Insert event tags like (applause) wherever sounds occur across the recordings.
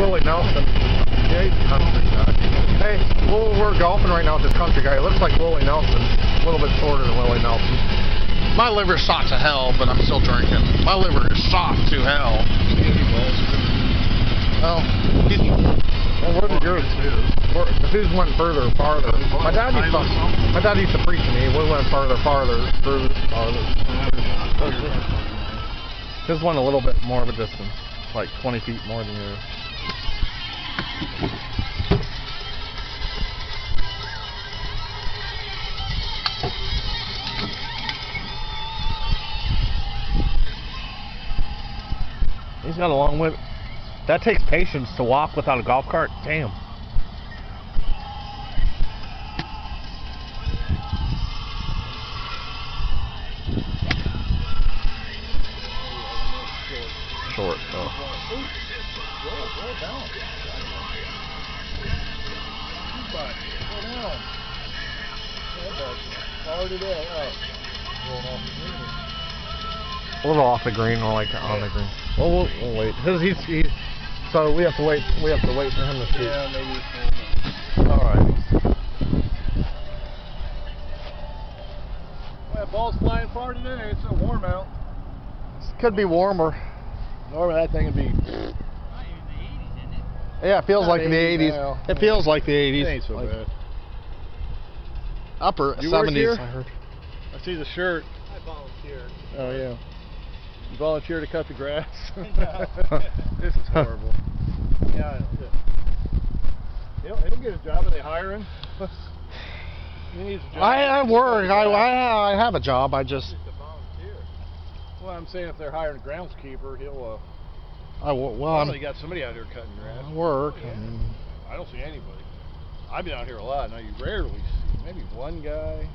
Willie Nelson. Yeah, he's a country guy. Hey, well, we're golfing right now with this country guy. It looks like Willie Nelson. A little bit shorter than Willie Nelson. My liver's shot to hell, but I'm still drinking. My liver is shot to hell. Well, he's, well, where did yours? Where, who's went further, farther? My dad used to, my dad used to preach to me. We went farther, farther, further, farther. His went a little bit more of a distance, like 20 feet more than yours. He's got a long way. That takes patience to walk without a golf cart. Damn. Short. Oh. Oh. A little off the green, or like on the green. Well, we'll, we'll wait. His, he's, he's, so we have to wait. We have to wait for him to shoot. Yeah, maybe. All right. Well, ball's flying far today. It's so warm out. Could be warmer. Normally that thing would be. Yeah, it feels Not like the 80s. now. It feels like the 80s. It ain't so like bad. Upper You work 70s. here? I heard. I see the shirt. I volunteered. Oh yeah. You volunteer to cut the grass. (laughs) (laughs) This is horrible. Yeah. I know. He'll, he'll get a job. Are they hiring? (laughs) he needs a job. I, I work. I, I I have a job. I just Just a volunteer. Well, I'm saying if they're hiring a groundskeeper, he'll. Uh, I well I'm, got somebody out here cutting grass. I work. Yeah. and I don't see anybody. I've been out here a lot. Now you rarely see maybe one guy.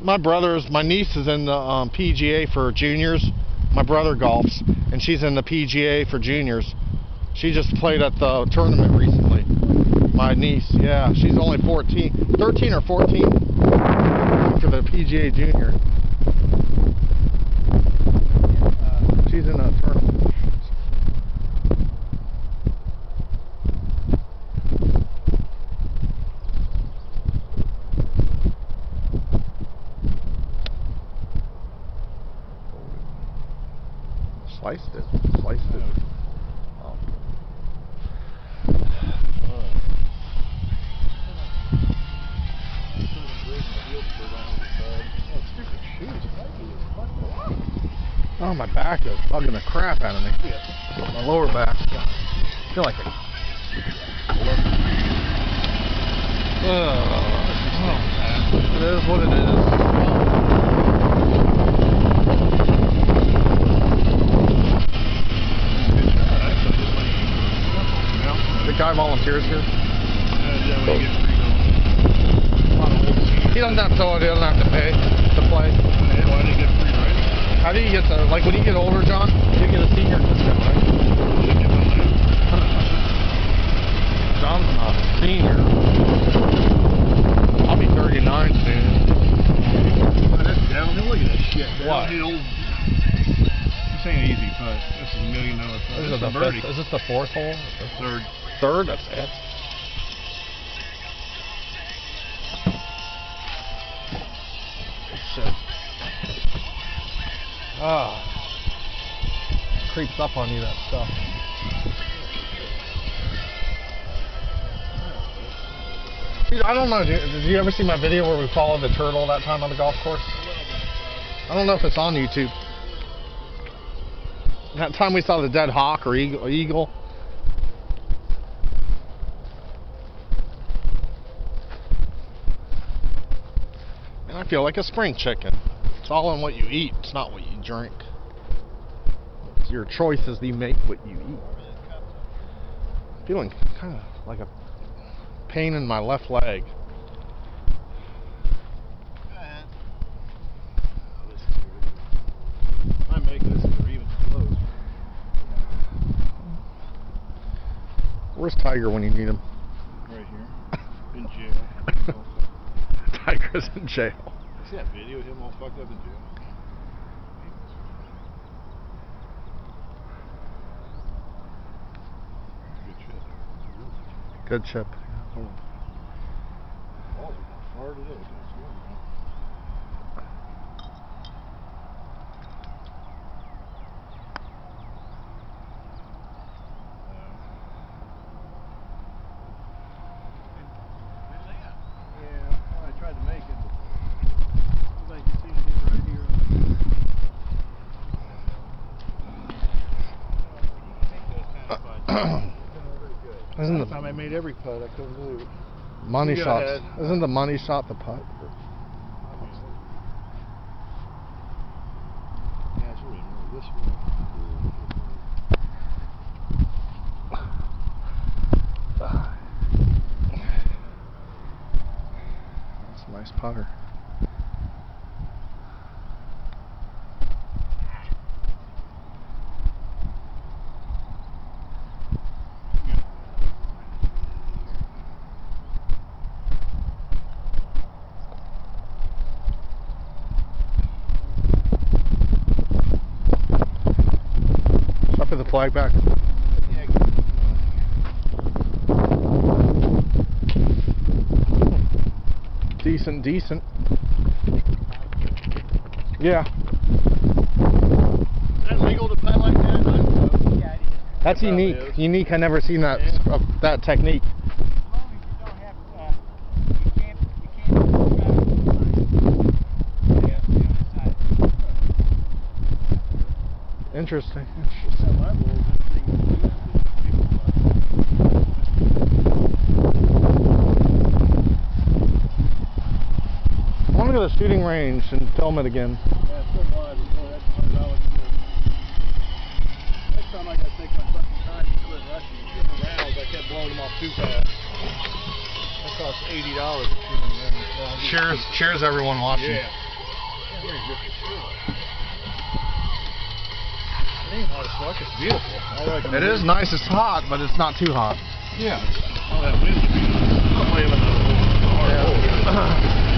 my brother's my niece is in the um, PGA for juniors. My brother golfs, and she's in the PGA for juniors. She just played at the tournament recently. My niece, yeah, she's only 14, 13 or 14 for the PGA junior. Uh, she's in a tournament. Sliced it. Sliced it. Oh. Oh, my back is bugging the crap out of me. My lower back. I feel like it. Ugh. it is what it is. This the fourth hole? The Third. Third? That's it. Shit. Ah. Creeps up on you, that stuff. Dude, I don't know. Did, did you ever see my video where we followed the turtle that time on the golf course? I don't know if it's on YouTube. That time we saw the dead hawk or eagle. And I feel like a spring chicken. It's all in what you eat. It's not what you drink. It's your choices you make what you eat. Feeling kind of like a pain in my left leg. I make this or even close. Where's Tiger when you need him? Right here. In jail. (laughs) Tiger's in jail. See that video of him all fucked up in jail? Good shit. Good chip. Oh, hard it is. It's good, man. Yeah, well, I tried to make it, but like you see it right here. (clears throat) Isn't Last time I made every putt, I couldn't believe it. money shot? Isn't the money shot the putt? Yeah, it's really more this way. (sighs) That's a nice putter. The flag back? Decent, decent. Yeah, Is that legal to play like that? I that's unique. is. Unique. I never seen that Yeah. uh, that technique. Interesting. It's not my rules, this thing is used to people play. I want to go to the shooting range and film it again. Yeah, so wide, boy, that's hundred dollars. Next time I gotta take my fucking time to quit rushing. Shooting rounds, I kept blowing them off too fast. That cost eighty dollars to shoot them rounds. So I just- Cheers, cheers, everyone watching. Yeah. Oh, Very good. It ain't hot as fuck, it's beautiful. I like It is nice. It's hot, but it's not too hot. Yeah. All that wind. I'm waving a hard hole here.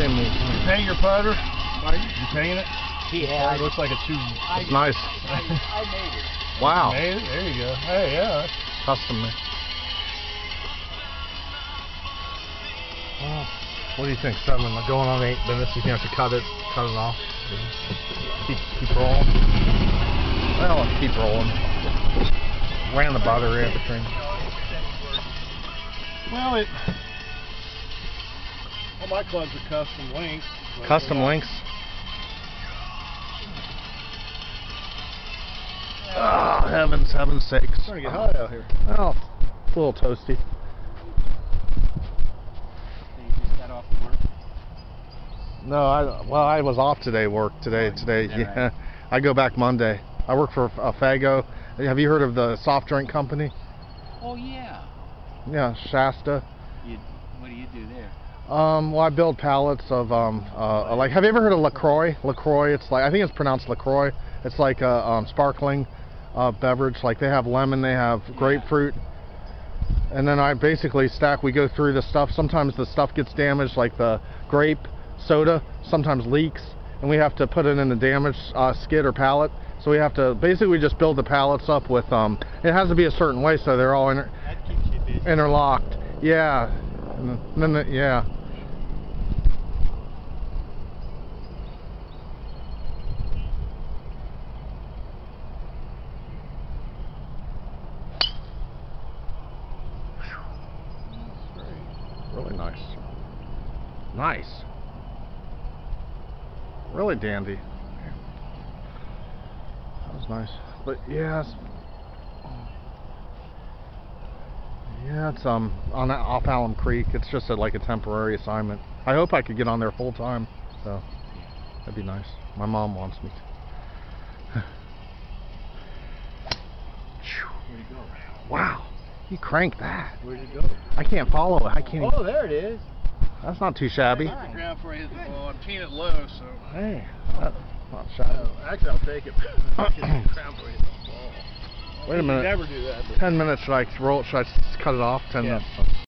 You paint your putter? Mike, you paint it? Yeah, It looks like a two. It's nice. I made it. Wow. Made? There you go. Hey, yeah. Custom made. What do you think, seven? Going on eight minutes. You can have to cut it, cut it off. Keep, keep rolling. Well, keep rolling. Ran the at the train. Well, it. All my clubs are custom links. Custom links. Oh, heavens, heavens sakes. It's starting to get hot out here. Oh, it's a little toasty. You just got off of work. No, I well, I was off today. Work today. Today, Is yeah. right? (laughs) I go back Monday. I work for uh, Faygo. Have you heard of the soft drink company? Oh yeah. Yeah, Shasta. You, what do you do there? Um, well, I build pallets of um, uh, like. Have you ever heard of Lacroix? Lacroix. It's like I think it's pronounced Lacroix. It's like a um, sparkling uh, beverage. Like they have lemon, they have grapefruit, and then I basically stack. We go through the stuff. Sometimes the stuff gets damaged, like the grape soda. Sometimes leaks, and we have to put it in the damaged uh, skid or pallet. So we have to basically we just build the pallets up with. Um, it has to be a certain way so they're all inter- That keeps you busy. interlocked. Yeah. And then the, yeah. Really nice. Nice. Really dandy. That was nice. But yeah, it's yeah, it's um on that off Alum Creek. It's just a, like a temporary assignment. I hope I could get on there full time. So that'd be nice. My mom wants me to. Where'd you go? wow, you cranked that. Where'd you go? I can't follow it. I can't. Oh, there it is. That's not too shabby. The ground hit the ball. I'm teeing it low, so. Hey, that's not shabby. Uh, actually, I'll take it. (coughs) Ground I ball. Wait a minute. Never do that. But Ten minutes. Should I roll? Should I cut it off? Ten Yeah. minutes.